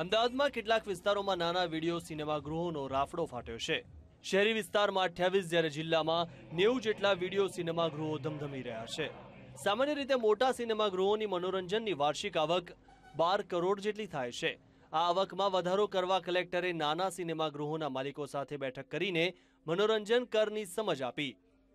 અમદાવાદમાં કેટલાક વિસ્તારોમાં નાના વીડિયો સિનેમાગૃહોનો રાફડો ફાટ્યો છે. શહેરી વિસ્તારમાં અઠ્યાવીસ જ્યારે જિલ્લામાં નેવું જેટલા વીડિયો સિનેમાગૃહો ધમધમી રહ્યા છે. સામાન્ય રીતે મોટા સિનેમાગૃહોની મનોરંજનની વાર્ષિક આવક બાર કરોડ જેટલી થાય છે. આ આવકમાં વધારો કરવા કલેક્ટરે નાના સિનેમાગૃહોના માલિકો સાથે બેઠક કરીને મનોરંજન કરની સમજ આપી.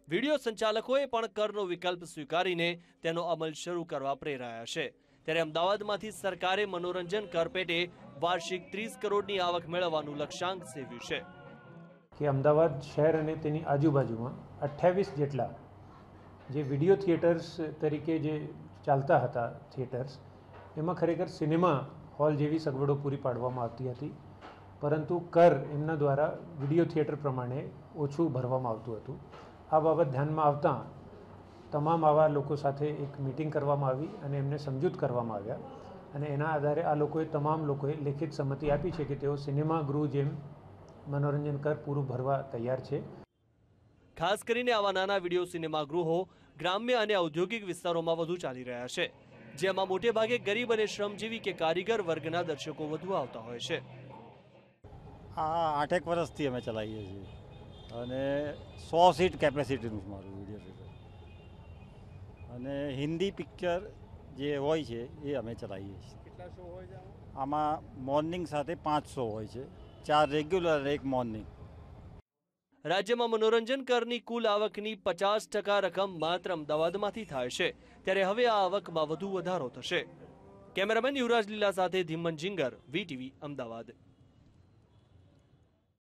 વીડિયો સંચાલકોએ પણ કરનો વિકલ્પ સ્વીકારીને તેનો અમલ શરૂ કરવા પ્રેરાયા છે. ત્યારે અમદાવાદમાંથી સરકારે મનોરંજન કારપેટે વાર્ષિક ત્રીસ કરોડની આવક મેળવવાનું લક્ષ્યાંક સેવ્યું છે. કે અમદાવાદ શહેર અને તેની આજુબાજુમાં અઠ્યાવીસ જેટલા જે વીડિયો થિયેટર્સ તરીકે જે ચાલતા હતા થિયેટર્સ, એમાં ખરેખર સિનેમા હોલ જેવી સગવડો પૂરી પાડવામાં આવતી હતી. પરંતુ કર એમના દ્વારા વીડિયો થિયેટર પ્રમાણે ઓછું ભરવામાં આવતું હતું. આ બાબત ધ્યાનમાં આવતા તમામ આવા લોકો સાથે એક મિટિંગ કરવામાં આવી અને એમને સમજૂત કરવામાં આવ્યા. અને એના આધારે આ લોકોએ તમામ લોકોએ લેખિત સંમતિ આપી છે કે તેઓ સિનેમા ગૃહ જેમ મનોરંજન કર પૂરું ભરવા તૈયાર છે. ખાસ કરીને આવા નાના વીડિયો સિનેમાગૃહો ગ્રામ્ય અને ઔદ્યોગિક વિસ્તારોમાં વધુ ચાલી રહ્યા છે જેમાં મોટે ભાગે ગરીબ અને શ્રમજીવી કે કારીગર વર્ગના દર્શકો વધુ આવતા હોય છે. આ આઠેક વર્ષથી અમે ચલાવીએ છીએ અને સો સીટ કેપેસિટીનું છે મારું અને હિન્દી પિક્ચર જે હોય છે એ અમે ચલાવીએ છીએ. આમાં? મોર્નિંગ સાથે પાંચ શો હોય છે. ચાર રેગ્યુલર એક મોર્નિંગ રાજ્યમાં મનોરંજન કરની કુલ આવકની પચાસ ટકા રકમ માત્ર અમદાવાદમાંથી થાય છે. ત્યારે હવે આ આવકમાં વધુ વધારો થશે. કેમેરામેન યુવરાજ લીલા સાથે ધીમન જિંગર વીટીવી અમદાવાદ.